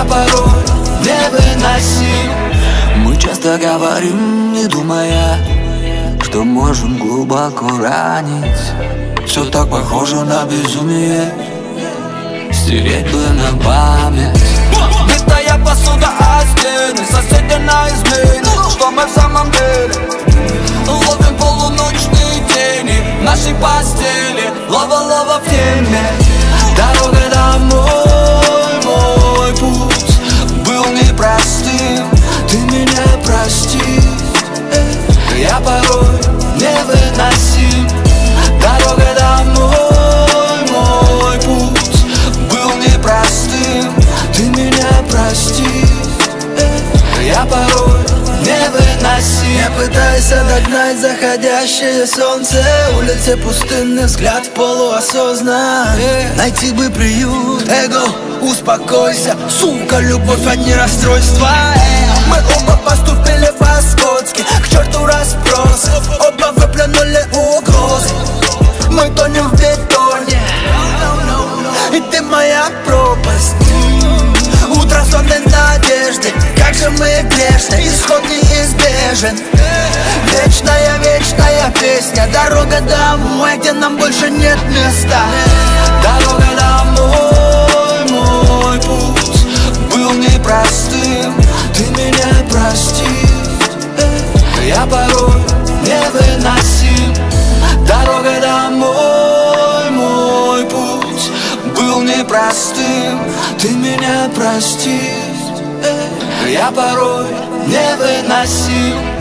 меня порой невыносим Мы часто говорим, не думая Что можем глубоко ранить. Все так похоже на безумие Стереть бы на память. Битая посуда о стены Соседи на измене. Что мы в самом деле? Ловим полуночные тени Нашей постели. Лава-лава в теле Я порой невыносим Дорога домой, мой путь Был непростым. Ты меня прости. Я порой невыносим Я пытаюсь отогнать заходящее солнце. Улицы пустынный взгляд полуосознан Найти бы приют, эго, успокойся. Сука, любовь, а не расстройство. Мы оба Моя пропасть. Утро сонной надежды Как же мы грешны Исход неизбежен. Вечная, вечная песня Дорога домой, где нам больше нет места. Дорога домой, мой путь Был непростым Ты меня прости. Я порой невыносим Был непростым Ты меня прости. Я порой невыносим